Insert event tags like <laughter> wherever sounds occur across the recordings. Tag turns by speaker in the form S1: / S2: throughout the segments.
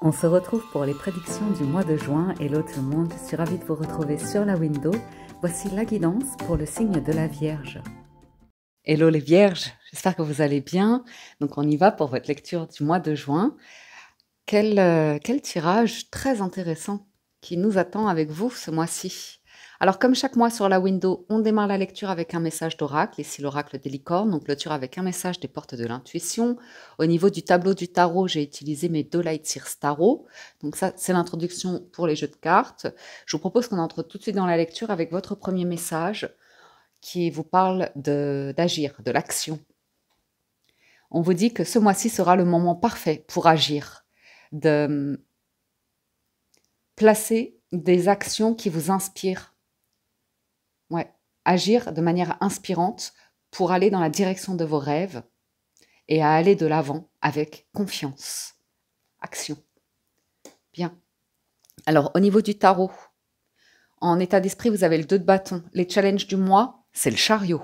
S1: On se retrouve pour les prédictions du mois de juin. Hello tout le monde, je suis ravie de vous retrouver sur la window. Voici la guidance pour le signe de la Vierge. Hello les Vierges, j'espère que vous allez bien. Donc on y va pour votre lecture du mois de juin. Quel, euh, quel tirage très intéressant qui nous attend avec vous ce mois-ci. Alors, comme chaque mois sur la window, on démarre la lecture avec un message d'oracle, ici l'oracle des licornes, donc clôture avec un message des portes de l'intuition. Au niveau du tableau du tarot, j'ai utilisé mes deux Light Sears Tarot. Donc ça, c'est l'introduction pour les jeux de cartes. Je vous propose qu'on entre tout de suite dans la lecture avec votre premier message qui vous parle d'agir, de, l'action. On vous dit que ce mois-ci sera le moment parfait pour agir, de placer des actions qui vous inspirent agir de manière inspirante pour aller dans la direction de vos rêves et à aller de l'avant avec confiance. Action. Bien. Alors, au niveau du tarot, en état d'esprit, vous avez le 2 de bâton. Les challenges du mois, c'est le chariot.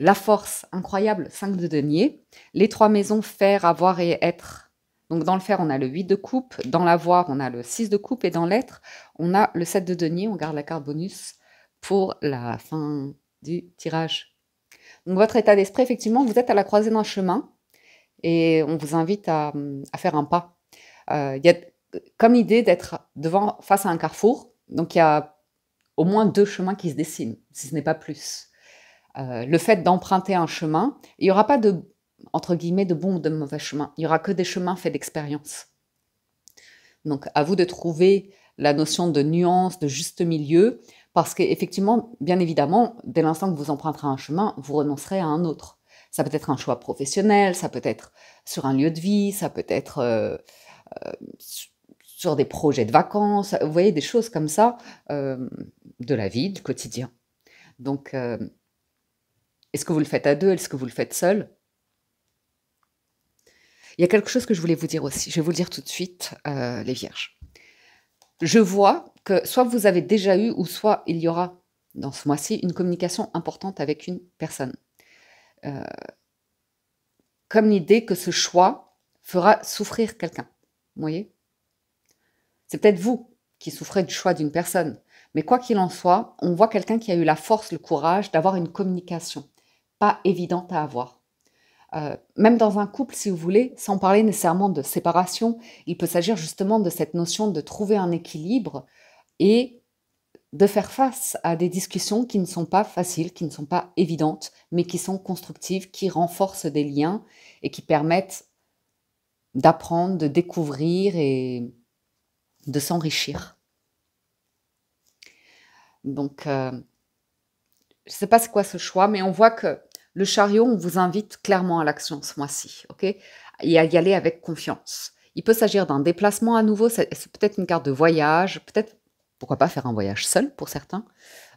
S1: La force, incroyable, 5 de denier. Les trois maisons, faire, avoir et être. Donc dans le faire, on a le 8 de coupe. Dans l'avoir, on a le 6 de coupe. Et dans l'être, on a le 7 de denier. On garde la carte bonus pour la fin du tirage. Donc votre état d'esprit, effectivement, vous êtes à la croisée d'un chemin et on vous invite à, faire un pas. Euh, il y a comme idée d'être devant face à un carrefour. Donc il y a au moins deux chemins qui se dessinent, si ce n'est pas plus. Euh, le fait d'emprunter un chemin, il n'y aura pas de entre guillemets de bons ou de mauvais chemins. Il n'y aura que des chemins faits d'expérience. Donc à vous de trouver la notion de nuance, de juste milieu, parce qu'effectivement, bien évidemment, dès l'instant que vous emprunterez un chemin, vous renoncerez à un autre. Ça peut être un choix professionnel, ça peut être sur un lieu de vie, ça peut être euh, euh, sur des projets de vacances, vous voyez, des choses comme ça, euh, de la vie, du quotidien. Donc, est-ce que vous le faites à deux, est-ce que vous le faites seul? Il y a quelque chose que je voulais vous dire aussi, je vais vous le dire tout de suite, les vierges. Je vois que soit vous avez déjà eu, ou soit il y aura dans ce mois-ci une communication importante avec une personne. Euh, comme l'idée que ce choix fera souffrir quelqu'un. Vous voyez? C'est peut-être vous qui souffrez du choix d'une personne. Mais quoi qu'il en soit, on voit quelqu'un qui a eu la force, le courage d'avoir une communication pas évidente à avoir. Euh, même dans un couple, si vous voulez, sans parler nécessairement de séparation, il peut s'agir justement de cette notion de trouver un équilibre et de faire face à des discussions qui ne sont pas faciles, qui ne sont pas évidentes, mais qui sont constructives, qui renforcent des liens et qui permettent d'apprendre, de découvrir et de s'enrichir. Donc, euh, je ne sais pas c'est quoi ce choix, mais on voit que le chariot, on vous invite clairement à l'action ce mois-ci, ok? Et à y aller avec confiance. Il peut s'agir d'un déplacement à nouveau, c'est peut-être une carte de voyage, peut-être pourquoi pas faire un voyage seul pour certains,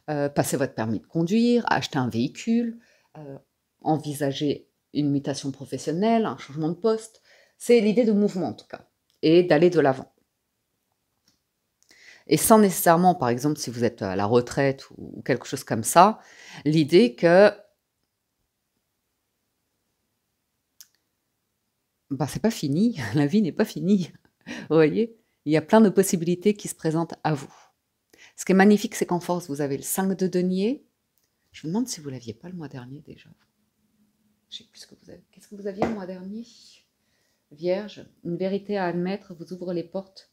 S1: euh, passer votre permis de conduire, acheter un véhicule, euh, envisager une mutation professionnelle, un changement de poste. C'est l'idée de mouvement en tout cas, et d'aller de l'avant. Et sans nécessairement, par exemple, si vous êtes à la retraite ou quelque chose comme ça, l'idée que bah, c'est pas fini, <laughs> la vie n'est pas finie. Vous voyez, il y a plein de possibilités qui se présentent à vous. Ce qui est magnifique, c'est qu'en force, vous avez le 5 de denier. Je me demande si vous l'aviez pas le mois dernier déjà. Je sais plus ce que vous avez. Qu'est-ce que vous aviez le mois dernier? Vierge, une vérité à admettre vous ouvre les portes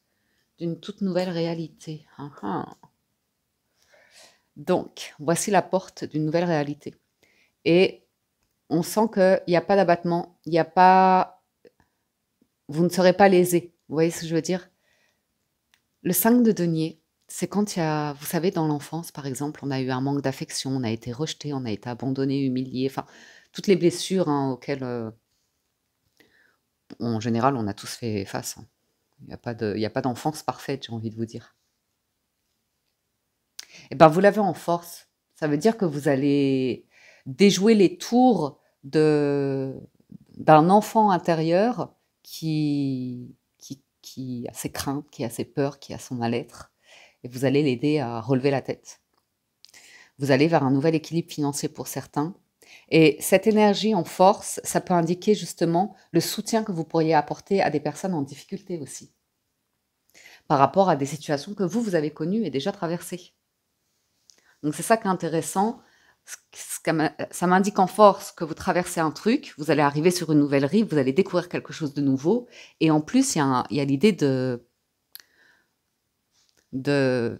S1: d'une toute nouvelle réalité. Ah, ah. Donc, voici la porte d'une nouvelle réalité. Et on sent qu'il n'y a pas d'abattement, il n'y a pas... Vous ne serez pas lésé. Vous voyez ce que je veux dire? Le 5 de denier, c'est quand il y a, vous savez, dans l'enfance, par exemple, on a eu un manque d'affection, on a été rejeté, on a été abandonné, humilié, enfin, toutes les blessures hein, auxquelles, euh, en général, on a tous fait face. Hein. Il n'y a pas de, d'enfance parfaite, j'ai envie de vous dire. Eh ben, vous l'avez en force. Ça veut dire que vous allez déjouer les tours d'un enfant intérieur qui a ses craintes, qui a ses peurs, qui a son mal-être et vous allez l'aider à relever la tête. Vous allez vers un nouvel équilibre financier pour certains. Et cette énergie en force, ça peut indiquer justement le soutien que vous pourriez apporter à des personnes en difficulté aussi. par rapport à des situations que vous, vous avez connues et déjà traversées. Donc c'est ça qui est intéressant. Ça m'indique en force que vous traversez un truc, vous allez arriver sur une nouvelle rive, vous allez découvrir quelque chose de nouveau. Et en plus, il y a, l'idée de, de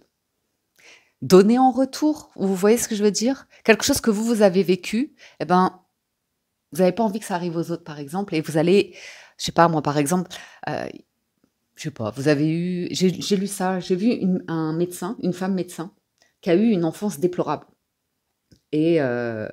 S1: donner en retour. Vous voyez ce que je veux dire? Quelque chose que vous, vous avez vécu, eh ben, vous n'avez pas envie que ça arrive aux autres, par exemple, et vous allez, je sais pas, moi, par exemple, euh, je sais pas, vous avez eu, j'ai lu ça, j'ai vu un médecin, une femme médecin, qui a eu une enfance déplorable. Et, euh,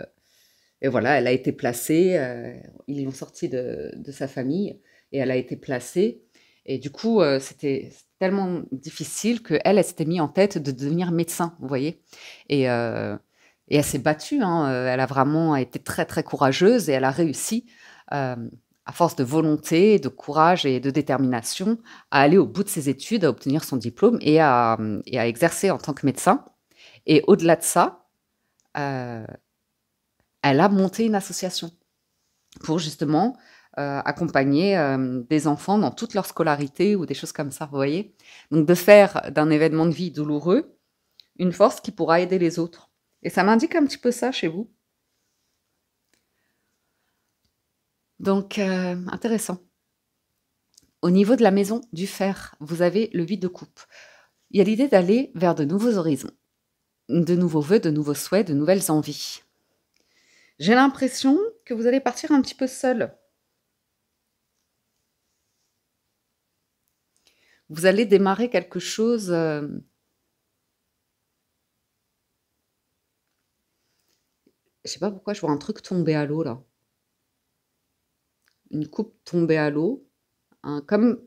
S1: et voilà, elle a été placée, euh, ils l'ont sortie de, de, sa famille, et elle a été placée. Et du coup, euh, c'était tellement difficile qu'elle, elle, s'était mise en tête de devenir médecin, vous voyez. Et, et elle s'est battue, hein, elle a vraiment été très, très courageuse, et elle a réussi à force de volonté, de courage et de détermination, à aller au bout de ses études, à obtenir son diplôme et à, exercer en tant que médecin. Et au-delà de ça, euh, elle a monté une association pour justement euh, accompagner euh, des enfants dans toute leur scolarité ou des choses comme ça, vous voyez Donc de faire d'un événement de vie douloureux une force qui pourra aider les autres. Et ça m'indique un petit peu ça chez vous. Donc, intéressant. Au niveau de la maison du fer, vous avez le 8 de coupe. Il y a l'idée d'aller vers de nouveaux horizons, de nouveaux vœux, de nouveaux souhaits, de nouvelles envies. J'ai l'impression que vous allez partir un petit peu seul. Vous allez démarrer quelque chose. Euh, je sais pas pourquoi je vois un truc tomber à l'eau là une coupe tombée à l'eau, comme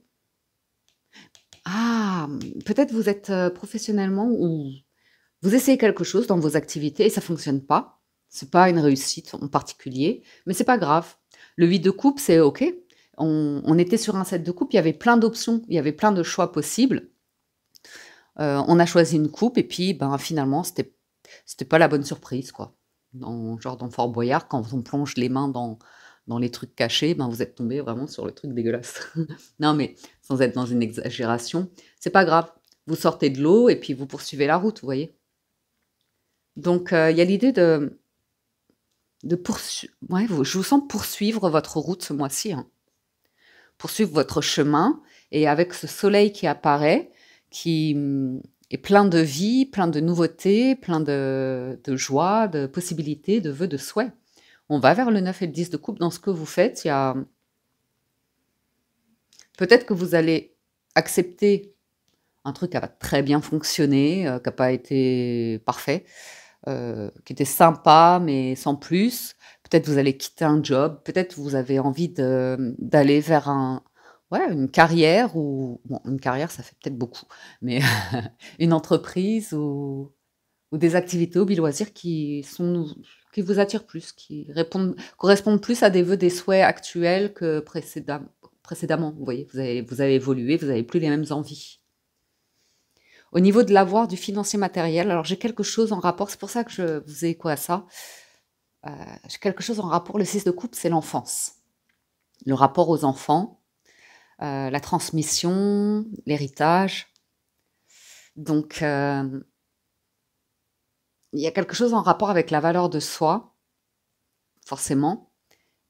S1: ah, peut-être vous êtes euh, professionnellement ou vous essayez quelque chose dans vos activités et ça fonctionne pas. C'est pas une réussite en particulier, mais c'est pas grave. Le 8 de coupe, c'est OK. On, était sur un set de coupe, il y avait plein d'options, il y avait plein de choix possibles. Euh, on a choisi une coupe et puis ben, finalement, c'était c'était pas la bonne surprise. quoi. Dans, genre dans Fort Boyard, quand on plonge les mains dans, les trucs cachés, ben vous êtes tombé vraiment sur le truc dégueulasse. <laughs> non, mais sans être dans une exagération, c'est pas grave. Vous sortez de l'eau et puis vous poursuivez la route, vous voyez. Donc, euh, il y a l'idée de, de poursuivre. Je vous sens poursuivre votre route ce mois-ci. Hein. Poursuivre votre chemin. Et avec ce soleil qui apparaît, qui hum, est plein de vie, plein de nouveautés, plein de, joie, de possibilités, de vœux, de souhaits on va vers le 9 et le 10 de coupe dans ce que vous faites. Il y a peut-être que vous allez accepter un truc qui a très bien fonctionné, euh, qui n'a pas été parfait, euh, qui était sympa mais sans plus. Peut-être vous allez quitter un job, peut-être vous avez envie d'aller vers une carrière ou une carrière ça fait peut-être beaucoup, mais <laughs> une entreprise ou, des activités hobby loisirs qui qui vous attirent plus, qui correspondent plus à des vœux, des souhaits actuels que précédemment. Vous voyez, vous avez, vous avez évolué, vous n'avez plus les mêmes envies. Au niveau de l'avoir, du financier matériel, alors j'ai quelque chose en rapport, c'est pour ça que je vous ai écho à ça. Euh, quelque chose en rapport, le 6 de coupe, c'est l'enfance. Le rapport aux enfants, euh, la transmission, l'héritage. Donc, euh, il y a quelque chose en rapport avec la valeur de soi, forcément,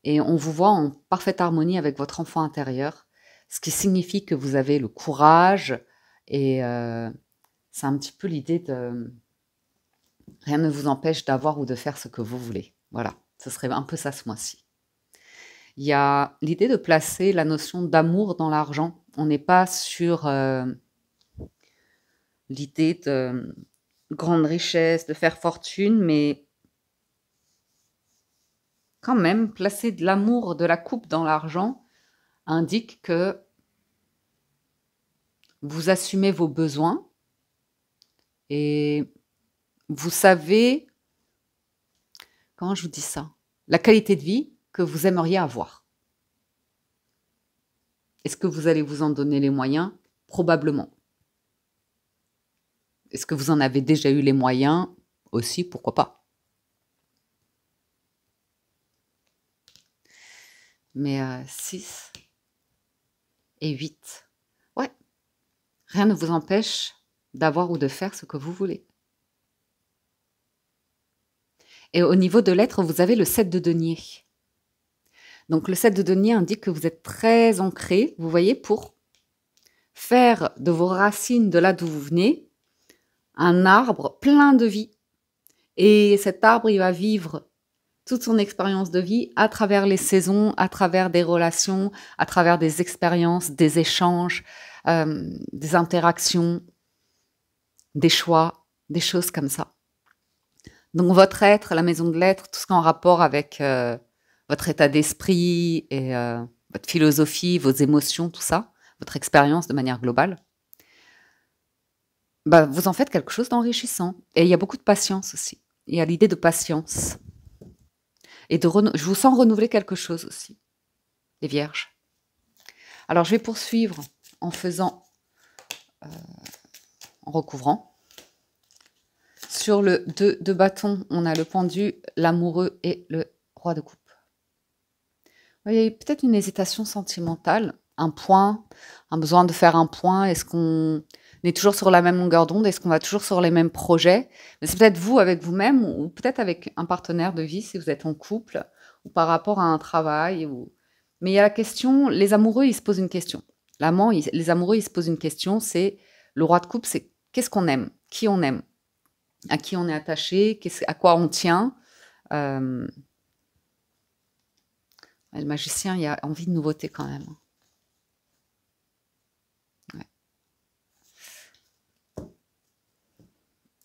S1: et on vous voit en parfaite harmonie avec votre enfant intérieur, ce qui signifie que vous avez le courage, et c'est un petit peu l'idée de rien ne vous empêche d'avoir ou de faire ce que vous voulez. Voilà, ce serait un peu ça ce mois-ci. Il y a l'idée de placer la notion d'amour dans l'argent. On n'est pas sur euh, l'idée de grande richesse, de faire fortune, mais quand même, placer de l'amour de la coupe dans l'argent indique que vous assumez vos besoins et vous savez, je vous dis ça, la qualité de vie que vous aimeriez avoir. Est-ce que vous allez vous en donner les moyens? Probablement. Est-ce que vous en avez déjà eu les moyens? Aussi, pourquoi pas Mais 6 euh, et 8. Ouais. rien ne vous empêche d'avoir ou de faire ce que vous voulez. Et au niveau de l'être, vous avez le 7 de denier. Donc le 7 de denier indique que vous êtes très ancré, vous voyez, pour faire de vos racines de là d'où vous venez un arbre plein de vie. Et cet arbre, il va vivre toute son expérience de vie à travers les saisons, à travers des relations, à travers des expériences, des échanges, euh, des interactions, des choix, des choses comme ça. Donc votre être, la maison de l'être, tout ce qui est en rapport avec euh, votre état d'esprit et euh, votre philosophie, vos émotions, tout ça, votre expérience de manière globale, bah, vous en faites quelque chose d'enrichissant. Et il y a beaucoup de patience aussi. Il y a l'idée de patience. Et de je vous sens renouveler quelque chose aussi, les vierges. Alors je vais poursuivre en faisant, euh, en recouvrant. Sur le 2 de bâton, on a le pendu, l'amoureux et le roi de coupe. Il y a peut-être une hésitation sentimentale, un point, un besoin de faire un point. Est-ce qu'on est toujours sur la même longueur d'onde? Est-ce qu'on va toujours sur les mêmes projets? Mais c'est peut-être vous avec vous-même ou peut-être avec un partenaire de vie si vous êtes en couple ou par rapport à un travail. Mais il y a la question, les amoureux, ils se posent une question. L'amant, les amoureux, ils se posent une question, c'est le roi de coupe, c'est qu'est-ce qu'on aime? Qui on aime? À qui on est attaché À quoi on tient euh, Le magicien, il a envie de nouveauté quand même.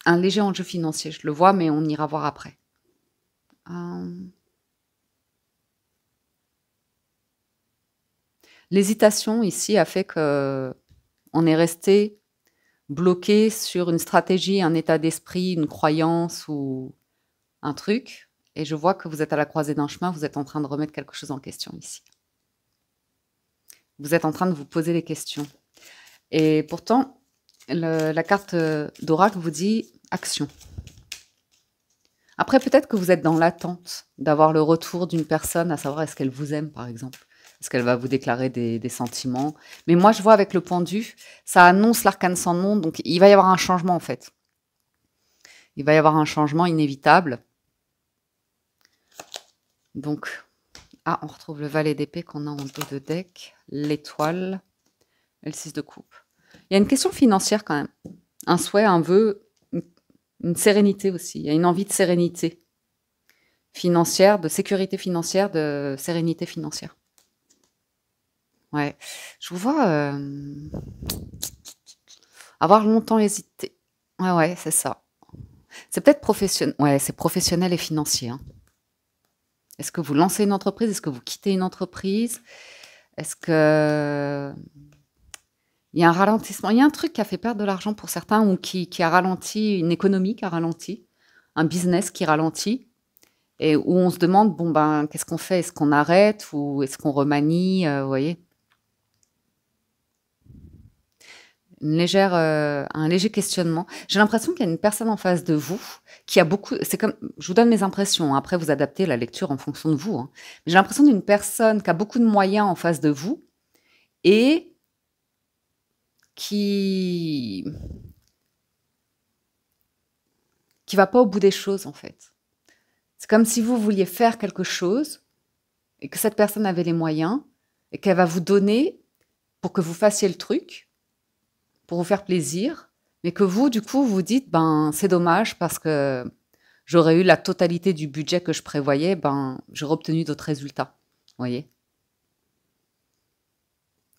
S1: un léger enjeu financier, je le vois, mais on ira voir après. Euh, l'hésitation ici a fait que on est resté bloqué sur une stratégie, un état d'esprit, une croyance ou un truc. Et je vois que vous êtes à la croisée d'un chemin, vous êtes en train de remettre quelque chose en question ici. Vous êtes en train de vous poser des questions. Et pourtant, la carte d'oracle vous dit action. Après, peut-être que vous êtes dans l'attente d'avoir le retour d'une personne, à savoir est-ce qu'elle vous aime, par exemple. Est-ce qu'elle va vous déclarer des, sentiments Mais moi, je vois avec le pendu, ça annonce l'arcane sans nom, donc il va y avoir un changement, en fait. Il va y avoir un changement inévitable. Donc, ah, on retrouve le valet d'épée qu'on a en dos de deck, l'étoile et le 6 de coupe. Il y a une question financière quand même. Un souhait, un vœu, une sérénité aussi. Il y a une envie de sérénité financière, de sécurité financière, de sérénité financière. Ouais, je vous vois avoir longtemps hésité. Ouais, ouais, c'est ça. C'est peut-être professionnel. Ouais, c'est professionnel et financier. Hein. Est-ce que vous lancez une entreprise? Est-ce que vous quittez une entreprise? Est-ce que il y a un ralentissement? Il y a un truc qui a fait perdre de l'argent pour certains ou qui, a ralenti, une économie qui a ralenti, un business qui ralentit et où on se demande bon ben qu'est-ce qu'on fait? Est-ce qu'on arrête ou est-ce qu'on remanie? Euh, Vous voyez? Euh, un léger questionnement. J'ai l'impression qu'il y a une personne en face de vous qui a beaucoup. C'est comme, je vous donne mes impressions. Hein. Après, vous adaptez la lecture en fonction de vous. Hein. J'ai l'impression d'une personne qui a beaucoup de moyens en face de vous et qui qui va pas au bout des choses en fait. C'est comme si vous vouliez faire quelque chose et que cette personne avait les moyens et qu'elle va vous donner pour que vous fassiez le truc, pour vous faire plaisir, mais que vous, du coup, vous dites, ben, c'est dommage parce que j'aurais eu la totalité du budget que je prévoyais, ben, j'aurais obtenu d'autres résultats. Voyez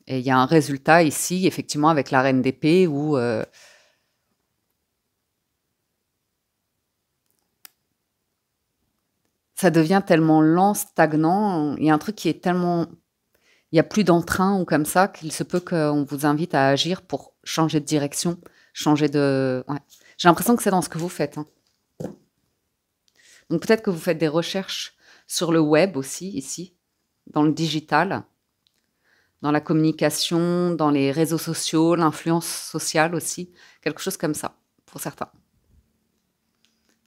S1: et il y a un résultat ici, effectivement, avec la reine d'épée où euh, ça devient tellement lent, stagnant. Il y a un truc qui est tellement. Il n'y a plus d'entrain ou comme ça qu'il se peut qu'on vous invite à agir pour changer de direction, changer de. J'ai l'impression que c'est dans ce que vous faites. Hein. Donc peut-être que vous faites des recherches sur le web aussi, ici, dans le digital dans la communication, dans les réseaux sociaux, l'influence sociale aussi, quelque chose comme ça, pour certains.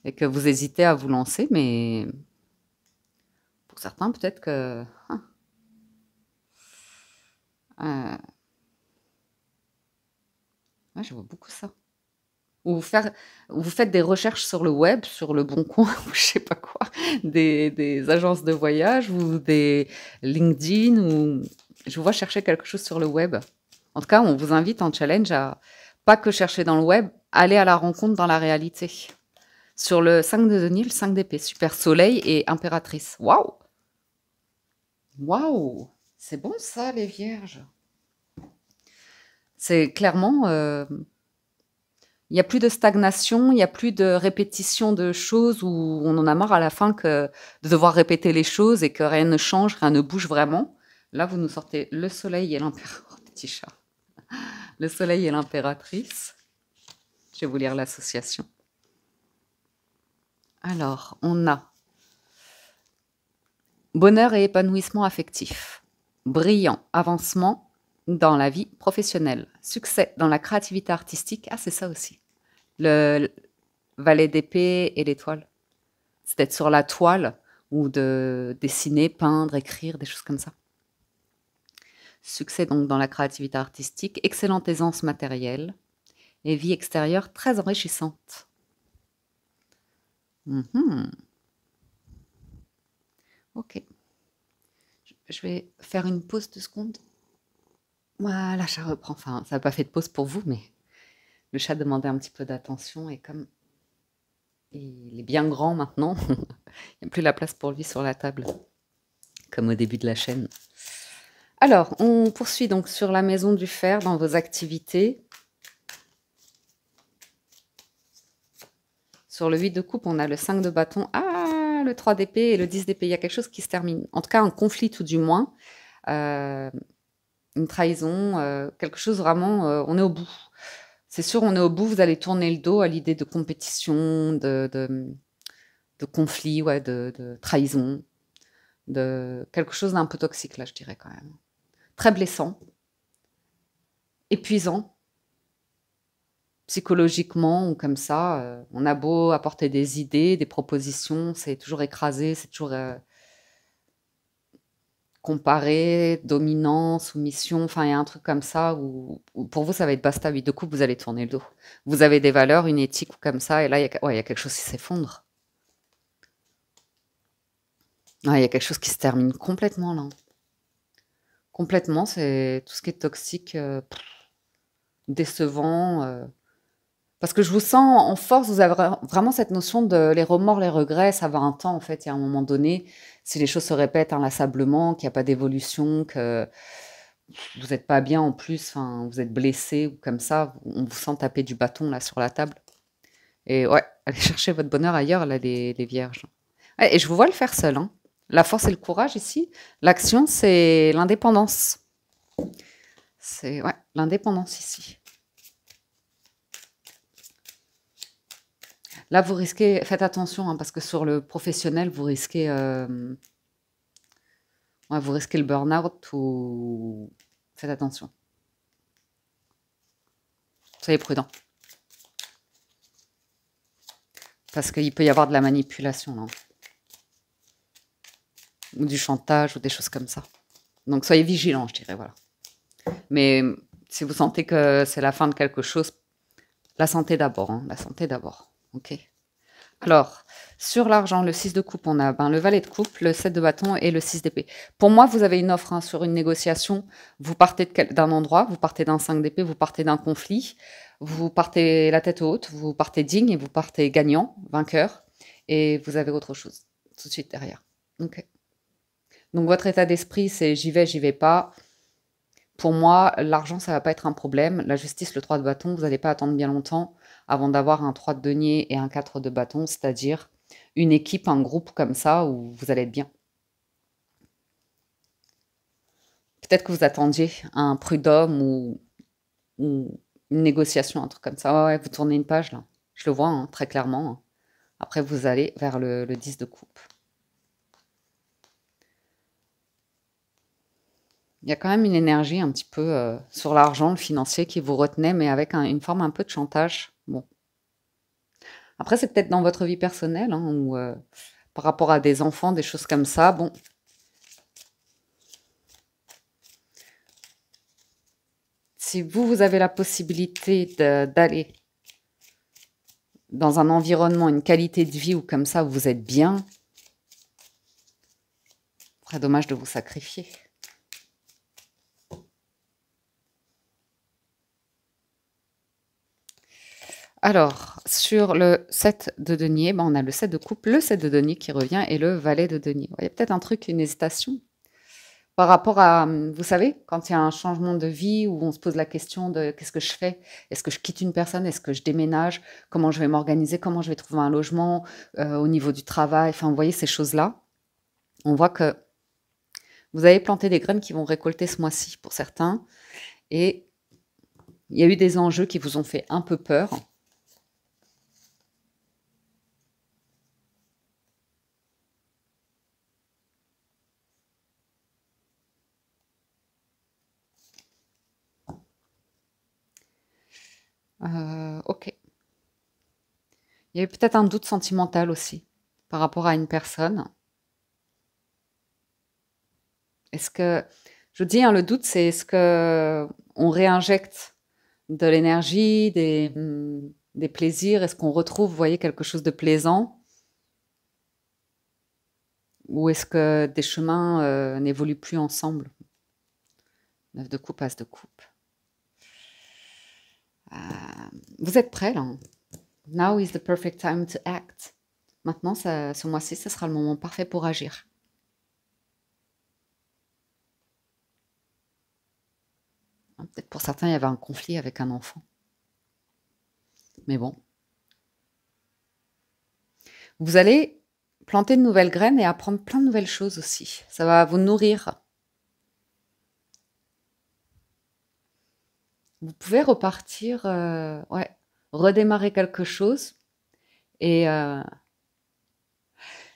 S1: Et que vous hésitez à vous lancer, mais pour certains, peut-être que... Hein, euh, Je vois beaucoup ça. Ou vous, faites des recherches sur le web, sur le bon coin, <laughs> ou je sais pas quoi, des, agences de voyage ou des LinkedIn, ou je vois chercher quelque chose sur le web. En tout cas, on vous invite en challenge à pas que chercher dans le web, aller à la rencontre dans la réalité. Sur le 5 de Denis, le 5 d'épée, super soleil et impératrice. Waouh Waouh C'est bon ça, les vierges? C'est clairement... euh, il n'y a plus de stagnation, il n'y a plus de répétition de choses où on en a marre à la fin que de devoir répéter les choses et que rien ne change, rien ne bouge vraiment. Là, vous nous sortez le soleil et l'impératrice. <laughs> Oh, petit chat. Le soleil et l'impératrice. Je vais vous lire l'association. Alors, on a bonheur et épanouissement affectif, brillant avancement dans la vie professionnelle, succès dans la créativité artistique. Ah, c'est ça aussi. Le valet d'épée et l'étoile. C'est d'être sur la toile ou de dessiner, peindre, écrire, des choses comme ça. Succès donc dans la créativité artistique, excellente aisance matérielle et vie extérieure très enrichissante. Mhm. Ok. Je- vais faire une pause de seconde. Voilà, ça reprend. Enfin, ça n'a pas fait de pause pour vous, mais le chat demandait un petit peu d'attention et comme il est bien grand maintenant, <laughs> il n'y a plus la place pour lui sur la table, comme au début de la chaîne. Alors, on poursuit donc sur la maison du fer dans vos activités. Sur le 8 de coupe, on a le 5 de bâton, ah, le 3 d'épée et le 10 d'épée. Il y a quelque chose qui se termine. En tout cas, un conflit tout du moins. Euh, une trahison, euh, quelque chose vraiment, euh, on est au bout. C'est sûr, on est au bout, vous allez tourner le dos à l'idée de compétition, de, conflit, ouais, de, de trahison, de quelque chose d'un peu toxique, là, je dirais quand même. Très blessant, épuisant, psychologiquement ou comme ça. euh, on a beau apporter des idées, des propositions, c'est toujours écrasé, c'est toujours comparé, dominant, soumission. Enfin, il y a un truc comme ça où, pour vous, ça va être basta, 8 de coupe, vous allez tourner le dos. Vous avez des valeurs, une éthique comme ça, et là, il y a, y a quelque chose qui s'effondre. Il y a quelque chose qui se termine complètement là. Complètement, c'est tout ce qui est toxique, euh, décevant. euh, parce que je vous sens en force, vous avez vra- vraiment cette notion de les remords, les regrets, ça va un temps en fait. Il y a un moment donné, si les choses se répètent inlassablement, qu'il n'y a pas d'évolution, que vous n'êtes pas bien en plus, vous êtes blessé ou comme ça, on vous sent taper du bâton là sur la table. Et ouais, <laughs> allez chercher votre bonheur ailleurs, là, les, vierges. Et je vous vois le faire seul. hein. La force et le courage ici. L'action, c'est l'indépendance. C'est ouais, l'indépendance ici. Là, vous risquez, faites attention, hein, parce que sur le professionnel, vous risquez, euh, vous risquez le burn-out ou faites attention. Soyez prudent. Parce qu'il peut y avoir de la manipulation, là. Ou du chantage, ou des choses comme ça. Donc soyez vigilants, je dirais, voilà. Mais si vous sentez que c'est la fin de quelque chose, la santé d'abord, hein, la santé d'abord. Ok. Alors, sur l'argent, le 6 de coupe, on a ben, le valet de coupe, le 7 de bâton et le 6 d'épée. Pour moi, vous avez une offre hein, sur une négociation. Vous partez d'un endroit, vous partez d'un 5 d'épée, vous partez d'un conflit, vous partez la tête haute, vous partez digne et vous partez gagnant, vainqueur, et vous avez autre chose tout de suite derrière. Ok. Donc, votre état d'esprit, c'est j'y vais, j'y vais pas. Pour moi, l'argent, ça va pas être un problème. La justice, le 3 de bâton, vous n'allez pas attendre bien longtemps avant d'avoir un 3 de denier et un 4 de bâton, c'est-à-dire une équipe, un groupe comme ça où vous allez être bien. Peut-être que vous attendiez un prud'homme ou, une négociation, un truc comme ça. Ouais, ouais, vous tournez une page là. Je le vois hein, très clairement. hein. Après, vous allez vers le, le 10 de coupe. Il y a quand même une énergie un petit peu euh, sur l'argent, le financier qui vous retenait, mais avec un- une forme un peu de chantage. Après, c'est peut-être dans votre vie personnelle, hein, ou euh, par rapport à des enfants, des choses comme ça. Bon, si vous, vous avez la possibilité d'aller dans un environnement, une qualité de vie où comme ça vous êtes bien, très dommage de vous sacrifier. Alors, sur le 7 de denier, ben, on a le 7 de coupe, le 7 de denier qui revient et le valet de denier. Il y a peut-être un truc, une hésitation par rapport à, vous savez, quand il y a un changement de vie où on se pose la question de qu'est-ce que je fais? Est-ce que je quitte une personne? Est-ce que je déménage? Comment je vais m'organiser? Comment je vais trouver un logement euh, au niveau du travail? Enfin, vous voyez ces choses-là. On voit que vous avez planté des graines qui vont récolter ce mois-ci pour certains. Et il y a eu des enjeux qui vous ont fait un peu peur. Euh, ok. Il y a eu peut-être un doute sentimental aussi par rapport à une personne. Est-ce que, je vous dis, hein, le doute, c'est est-ce que on réinjecte de l'énergie, des, hmm, des plaisirs Est-ce qu'on retrouve, vous voyez, quelque chose de plaisant? Ou est-ce que des chemins euh, n'évoluent plus ensemble? Neuf de coupe, as de coupe. Euh, vous êtes prêts là? Now is the perfect time to act. Maintenant, ce mois-ci, ce sera le moment parfait pour agir. Hein, peut-être pour certains, il y avait un conflit avec un enfant. Mais bon. Vous allez planter de nouvelles graines et apprendre plein de nouvelles choses aussi. Ça va vous nourrir. Vous pouvez repartir, euh, ouais, redémarrer quelque chose. Et euh,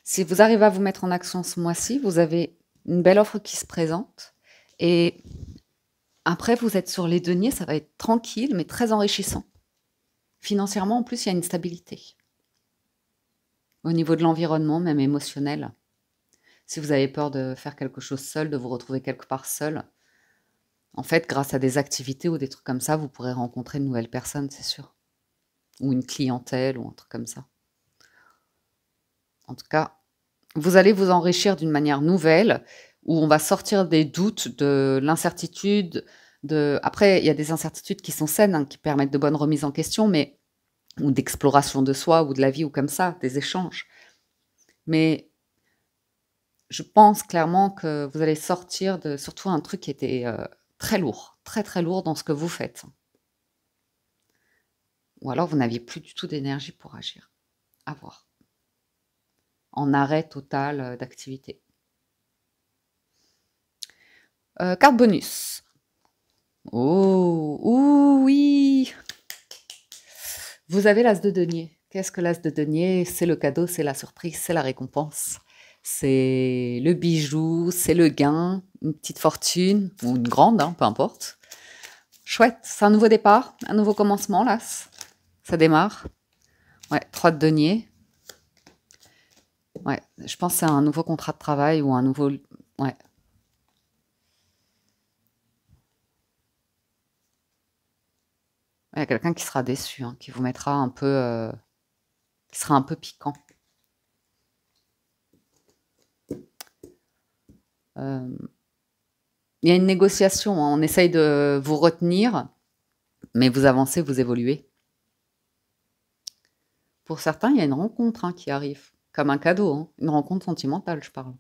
S1: si vous arrivez à vous mettre en action ce mois-ci, vous avez une belle offre qui se présente. Et après, vous êtes sur les deniers, ça va être tranquille, mais très enrichissant. Financièrement, en plus, il y a une stabilité. Au niveau de l'environnement, même émotionnel. Si vous avez peur de faire quelque chose seul, de vous retrouver quelque part seul, en fait, grâce à des activités ou des trucs comme ça, vous pourrez rencontrer de nouvelles personnes, c'est sûr. Ou une clientèle ou un truc comme ça. En tout cas, vous allez vous enrichir d'une manière nouvelle où on va sortir des doutes, de l'incertitude. De... Après, il y a des incertitudes qui sont saines, hein, qui permettent de bonnes remises en question, mais ou d'exploration de soi ou de la vie ou comme ça, des échanges. Mais je pense clairement que vous allez sortir de surtout un truc qui était euh, très lourd, très très lourd dans ce que vous faites. Ou alors vous n'aviez plus du tout d'énergie pour agir. À voir. En arrêt total euh, d'activité. Euh, carte bonus. Oh, oui. Vous avez l'as de denier. Qu'est-ce que l'as de denier? C'est le cadeau, c'est la surprise, c'est la récompense. C'est le bijou, c'est le gain, une petite fortune, ou une grande, hein, peu importe. Chouette, c'est un nouveau départ, un nouveau commencement, là. Ça démarre. Ouais, trois de denier. Ouais, je pense c'est un nouveau contrat de travail ou un nouveau... Ouais, Il y a quelqu'un qui sera déçu, hein, qui vous mettra un peu. Euh, qui sera un peu piquant. Il y a une négociation, hein, on essaye de vous retenir, mais vous avancez, vous évoluez. Pour certains, il y a une rencontre hein, qui arrive, comme un cadeau, une rencontre sentimentale, je parle.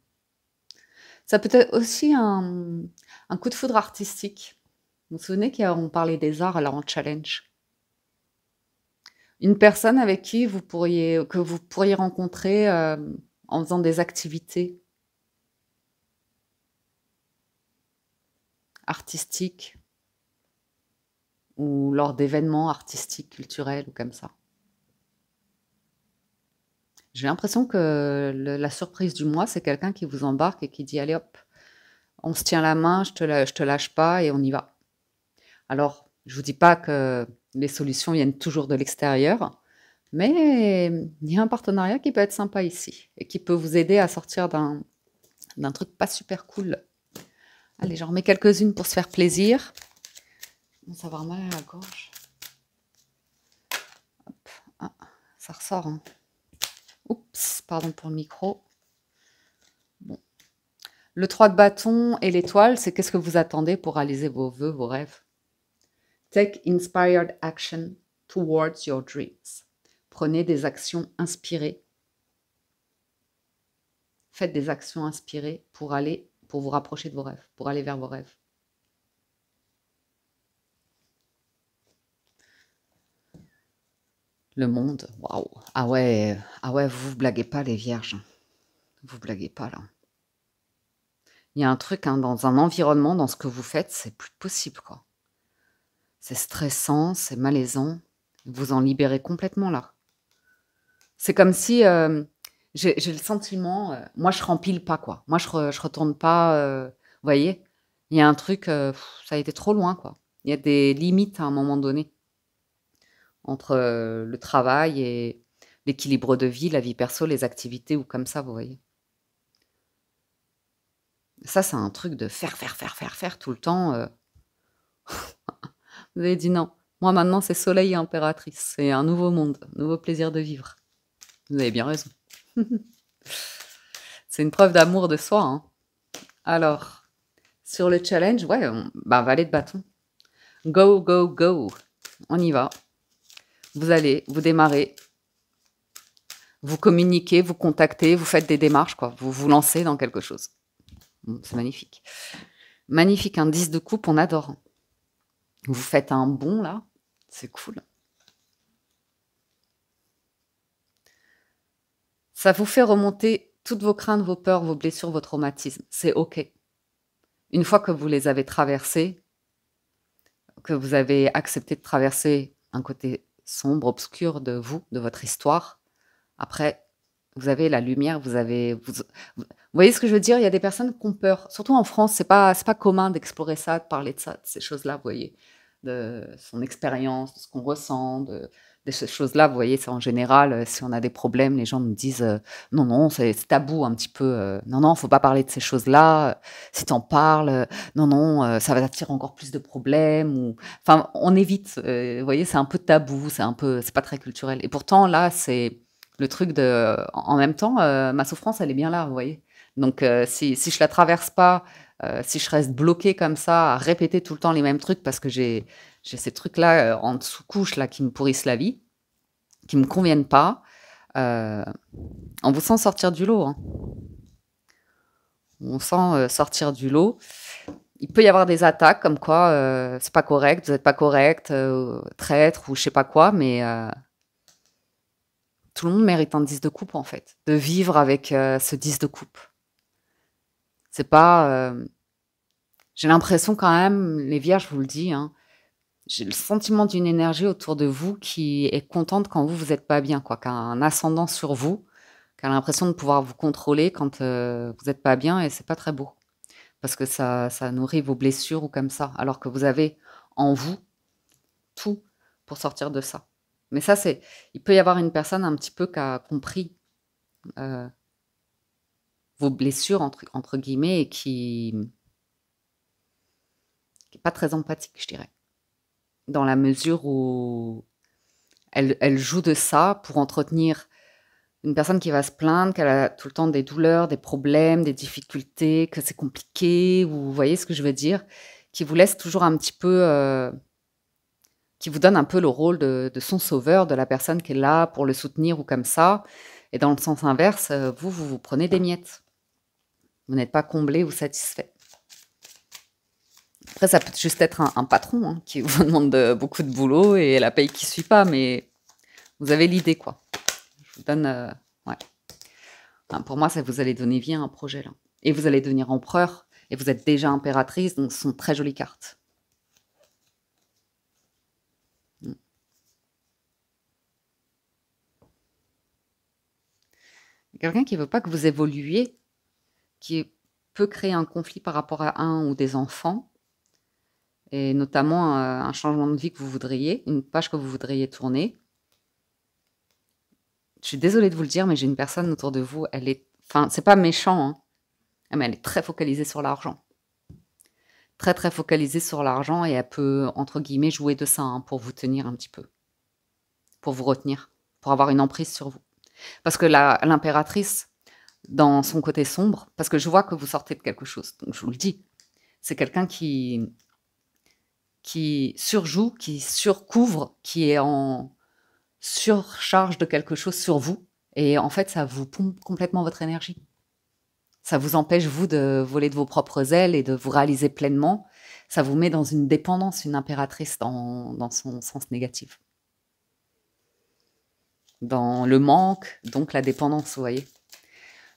S1: Ça peut être aussi un, un coup de foudre artistique. Vous vous souvenez qu'on parlait des arts alors en challenge? Une personne avec qui vous pourriez, que vous pourriez rencontrer euh, en faisant des activités artistiques ou lors d'événements artistiques, culturels ou comme ça. J'ai l'impression que la surprise du mois, c'est quelqu'un qui vous embarque et qui dit allez hop, on se tient la main, je te, te lâche pas et on y va. Alors, je ne vous dis pas que les solutions viennent toujours de l'extérieur, mais il y a un partenariat qui peut être sympa ici et qui peut vous aider à sortir d'un truc pas super cool. Allez, j'en remets quelques-unes pour se faire plaisir. Ça va mal à la gorge. Ah, ça ressort. Hein. Oups, pardon pour le micro. Le 3 de bâton et l'étoile, c'est qu'est-ce que vous attendez pour réaliser vos vœux, vos rêves? Take inspired action towards your dreams. Prenez des actions inspirées. Faites des actions inspirées pour aller, pour vous rapprocher de vos rêves, pour aller vers vos rêves. Le monde, waouh. Ah ouais, ah ouais, vous vous blaguez pas les vierges. Vous blaguez pas là. Il y a un truc hein, dans un environnement, dans ce que vous faites, c'est plus possible quoi. C'est stressant, c'est malaisant. Vous en libérez complètement là. C'est comme si euh, j'ai le sentiment, euh, moi je rempile pas quoi. Moi je, retourne pas. Euh, vous voyez, il y a un truc, ça a été trop loin quoi. Il y a des limites à un moment donné entre le travail et l'équilibre de vie, la vie perso, les activités ou comme ça, vous voyez. Ça, c'est un truc de faire, faire, faire, faire, faire tout le temps. <laughs> vous avez dit non. Moi, maintenant, c'est soleil et impératrice. C'est un nouveau monde, nouveau plaisir de vivre. Vous avez bien raison. <laughs> c'est une preuve d'amour de soi. Hein. Alors, sur le challenge, ouais, bah, valet de bâton. Go, go, go. On y va. Vous allez, vous démarrez, vous communiquez, vous contactez, vous faites des démarches, quoi. Vous vous lancez dans quelque chose. C'est magnifique. Magnifique, un 10 de coupe, on adore. Vous faites un bon là, c'est cool. Ça vous fait remonter toutes vos craintes, vos peurs, vos blessures, vos traumatismes. C'est OK. Une fois que vous les avez traversés, que vous avez accepté de traverser un côté sombre, obscur de vous, de votre histoire. Après, vous avez la lumière, vous avez. Vous, voyez ce que je veux dire? Il y a des personnes qui ont peur. Surtout en France, c'est pas pas commun d'explorer ça, de parler de ça, de ces choses-là. Vous voyez, de son expérience, de ce qu'on ressent, de, ces choses-là, vous voyez, c'est en général, euh, si on a des problèmes, les gens nous disent euh, non, non, c'est tabou un petit peu. Euh, non, non, faut pas parler de ces choses-là. si tu en parles, non, non, ça va attirer encore plus de problèmes. Ou... Enfin, on évite. vous voyez, c'est un peu tabou, c'est un peu, c'est pas très culturel. Et pourtant, là, c'est le truc de. En même temps, ma souffrance, elle est bien là, vous voyez. Donc, si, si je la traverse pas, si je reste bloquée comme ça, à répéter tout le temps les mêmes trucs parce que j'ai ces trucs-là euh, en dessous-couche là, qui me pourrissent la vie, qui ne me conviennent pas. Euh, on vous sent sortir du lot. Hein. On sent euh, sortir du lot. Il peut y avoir des attaques comme quoi euh, c'est pas correct, vous n'êtes pas correct, traître ou je sais pas quoi, mais tout le monde mérite un 10 de coupe en fait, de vivre avec ce 10 de coupe. C'est pas. J'ai l'impression quand même, les vierges, je vous le dis, hein, j'ai le sentiment d'une énergie autour de vous qui est contente quand vous, vous n'êtes pas bien, quoi, qui a un ascendant sur vous, qui a l'impression de pouvoir vous contrôler quand euh, vous n'êtes pas bien et c'est pas très beau. Parce que ça, ça nourrit vos blessures ou comme ça, alors que vous avez en vous tout pour sortir de ça. Mais ça, c'est. Il peut y avoir une personne un petit peu qui a compris euh, vos blessures, entre, entre guillemets, et qui n'est pas très empathique, je dirais dans la mesure où elle, elle, joue de ça pour entretenir une personne qui va se plaindre, qu'elle a tout le temps des douleurs, des problèmes, des difficultés, que c'est compliqué, ou vous voyez ce que je veux dire, qui vous laisse toujours un petit peu, euh, qui vous donne un peu le rôle de, de, son sauveur, de la personne qui est là pour le soutenir ou comme ça. Et dans le sens inverse, euh, vous, vous vous prenez des miettes. Vous n'êtes pas comblé ou satisfait. Après, ça peut juste être un, patron hein, qui <laughs> vous demande beaucoup de boulot et la paye qui ne suit pas, mais vous avez l'idée, quoi. Je vous donne. Euh, pour moi, ça vous allez donner vie à un projet, là. Et vous allez devenir empereur, et vous êtes déjà impératrice, donc ce sont très jolies cartes. Hmm. Quelqu'un qui ne veut pas que vous évoluiez, qui peut créer un conflit par rapport à un ou des enfants, et notamment euh, un changement de vie que vous voudriez, une page que vous voudriez tourner. Je suis désolée de vous le dire, mais j'ai une personne autour de vous, elle est, enfin, c'est pas méchant, hein, mais elle est très focalisée sur l'argent. très très focalisée sur l'argent et elle peut, entre guillemets, jouer de ça hein, pour vous tenir un petit peu, pour vous retenir, pour avoir une emprise sur vous. Parce que l'impératrice, dans son côté sombre, parce que je vois que vous sortez de quelque chose, donc je vous le dis, c'est quelqu'un qui, qui surjoue, qui surcouvre, qui est en surcharge de quelque chose sur vous, et en fait, ça vous pompe complètement votre énergie. Ça vous empêche, vous, de voler de vos propres ailes et de vous réaliser pleinement. Ça vous met dans une dépendance, une impératrice dans, dans son sens négatif. Dans le manque, donc la dépendance, vous voyez.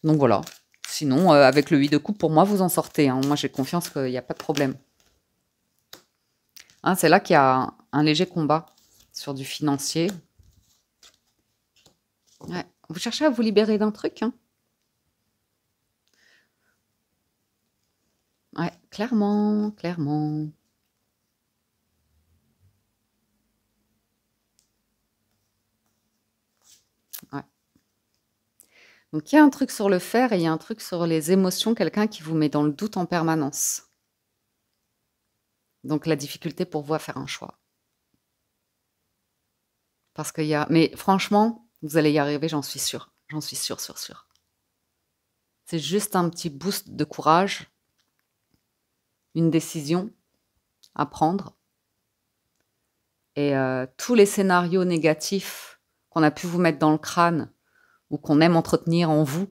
S1: Donc voilà. Sinon, euh, avec le 8 de coupe, pour moi, vous en sortez. Hein. Moi, j'ai confiance qu'il n'y a pas de problème. Hein, c'est là qu'il y a un léger combat sur du financier. Vous cherchez à vous libérer d'un truc. Hein? Ouais, clairement, clairement. Donc il y a un truc sur le faire et il y a un truc sur les émotions, quelqu'un qui vous met dans le doute en permanence. Donc la difficulté pour vous à faire un choix. Parce qu'il y a... Mais franchement, vous allez y arriver, j'en suis sûre. J'en suis sûre, sûre, sûre. C'est juste un petit boost de courage, une décision à prendre. Et euh, tous les scénarios négatifs qu'on a pu vous mettre dans le crâne ou qu'on aime entretenir en vous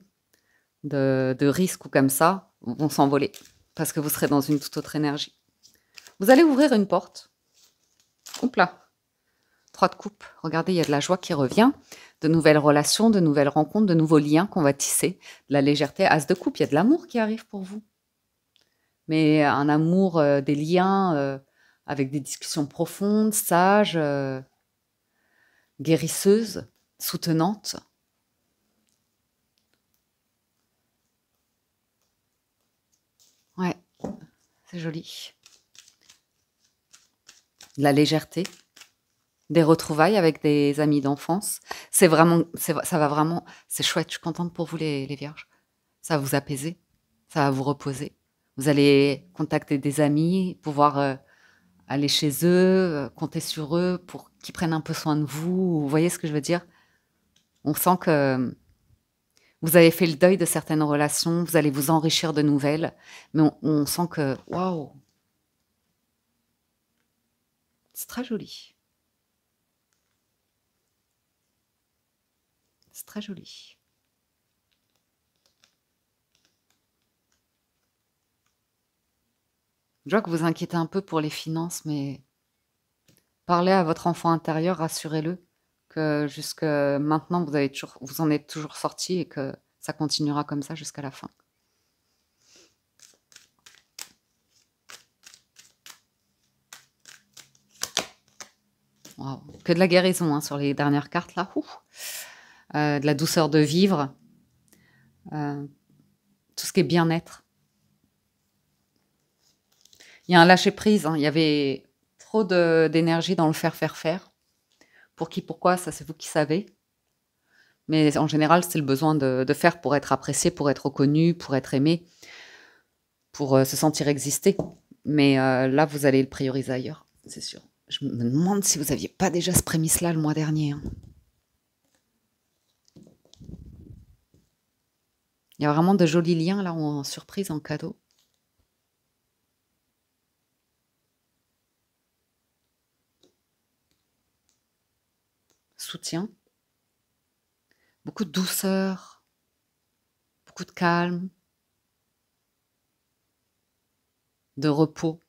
S1: de, risques ou comme ça vont s'envoler parce que vous serez dans une toute autre énergie. Vous allez ouvrir une porte. Oups là. Trois de coupe. Regardez, il y a de la joie qui revient, de nouvelles relations, de nouvelles rencontres, de nouveaux liens qu'on va tisser, de la légèreté. As de coupe, il y a de l'amour qui arrive pour vous. Mais un amour, euh, des liens euh, avec des discussions profondes, sages, euh, guérisseuses, soutenantes. Ouais, c'est joli. la légèreté, des retrouvailles avec des amis d'enfance. C'est vraiment, ça va vraiment, c'est chouette. Je suis contente pour vous les, vierges. Ça va vous apaiser, ça va vous reposer. Vous allez contacter des amis, pouvoir euh, aller chez eux, euh, compter sur eux pour qu'ils prennent un peu soin de vous. Vous voyez ce que je veux dire? On sent que vous avez fait le deuil de certaines relations, vous allez vous enrichir de nouvelles, mais on, sent que, waouh, c'est très joli. C'est très joli. Je vois que vous inquiétez un peu pour les finances, mais parlez à votre enfant intérieur, rassurez-le que jusque maintenant, vous, en êtes toujours sorti et que ça continuera comme ça jusqu'à la fin. Que de la guérison hein, sur les dernières cartes là. Euh, de la douceur de vivre. Euh, tout ce qui est bien-être. Il y a un lâcher-prise. Hein. Il y avait trop d'énergie dans le faire, faire, faire. Pour qui, pourquoi, ça c'est vous qui savez. Mais en général, c'est le besoin de, faire pour être apprécié, pour être reconnu, pour être aimé, pour euh, se sentir exister. Mais euh, là, vous allez le prioriser ailleurs, c'est sûr. Je me demande si vous n'aviez pas déjà ce prémisse-là le mois dernier. Hein. Il y a vraiment de jolis liens là en surprise, en cadeau. Beaucoup de douceur, beaucoup de calme, de repos.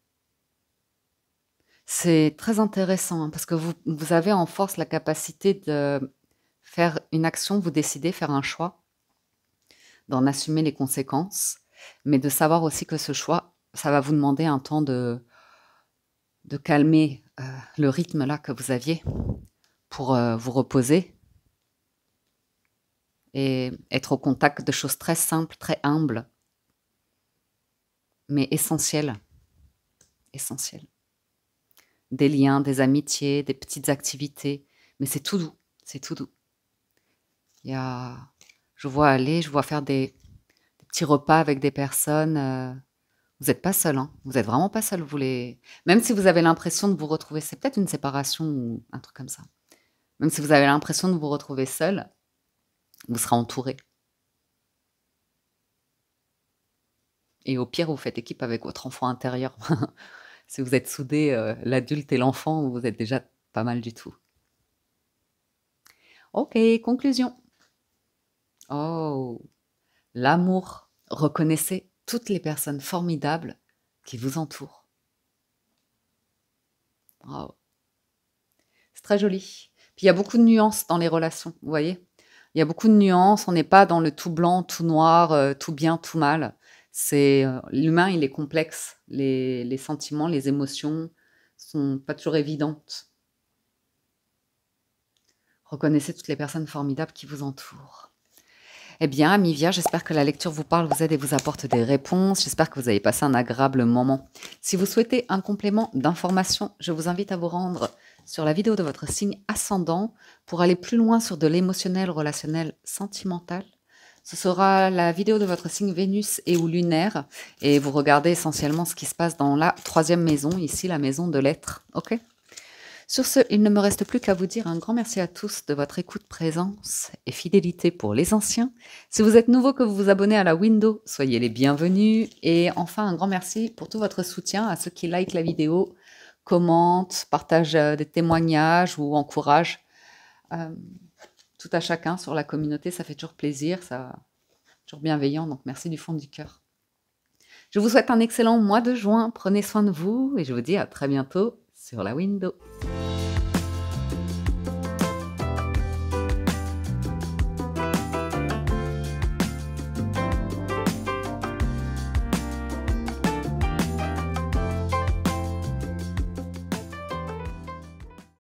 S1: C'est très intéressant hein, parce que vous, vous, avez en force la capacité de faire une action, vous décidez, faire un choix, d'en assumer les conséquences, mais de savoir aussi que ce choix, ça va vous demander un temps de, de calmer euh, le rythme là que vous aviez pour euh, vous reposer et être au contact de choses très simples, très humbles, mais essentielles. Essentielles. Des liens, des amitiés, des petites activités, mais c'est tout doux, c'est tout doux. Il y a, je vois aller, je vois faire des, petits repas avec des personnes euh, Vous n'êtes pas seul, hein. vous n'êtes vraiment pas seul. Vous les... Même si vous avez l'impression de vous retrouver, c'est peut-être une séparation ou un truc comme ça. Même si vous avez l'impression de vous retrouver seul, vous serez entouré. Et au pire, vous faites équipe avec votre enfant intérieur. <laughs> si vous êtes soudés, euh, l'adulte et l'enfant, vous êtes déjà pas mal du tout. Ok, conclusion. Oh, l'amour. Reconnaissez toutes les personnes formidables qui vous entourent. C'est très joli. Il y a beaucoup de nuances dans les relations, vous voyez Il y a beaucoup de nuances, on n'est pas dans le tout blanc, tout noir, euh, tout bien, tout mal. C'est euh, L'humain, il est complexe. Les, sentiments, les émotions sont pas toujours évidentes. Reconnaissez toutes les personnes formidables qui vous entourent. Eh bien, amis j'espère que la lecture vous parle, vous aide et vous apporte des réponses. J'espère que vous avez passé un agréable moment. Si vous souhaitez un complément d'information, je vous invite à vous rendre sur la vidéo de votre signe ascendant pour aller plus loin sur de l'émotionnel, relationnel, sentimental. Ce sera la vidéo de votre signe Vénus et ou lunaire et vous regardez essentiellement ce qui se passe dans la troisième maison, ici la maison de l'être. Ok? Sur ce, il ne me reste plus qu'à vous dire un grand merci à tous de votre écoute, présence et fidélité pour les anciens. Si vous êtes nouveau que vous vous abonnez à la window, soyez les bienvenus. Et enfin, un grand merci pour tout votre soutien à ceux qui like la vidéo, commentent, partagent euh, des témoignages ou encouragent. Euh, tout à chacun sur la communauté, ça fait toujours plaisir, ça toujours bienveillant, donc merci du fond du cœur. Je vous souhaite un excellent mois de juin, prenez soin de vous et je vous dis à très bientôt sur la window.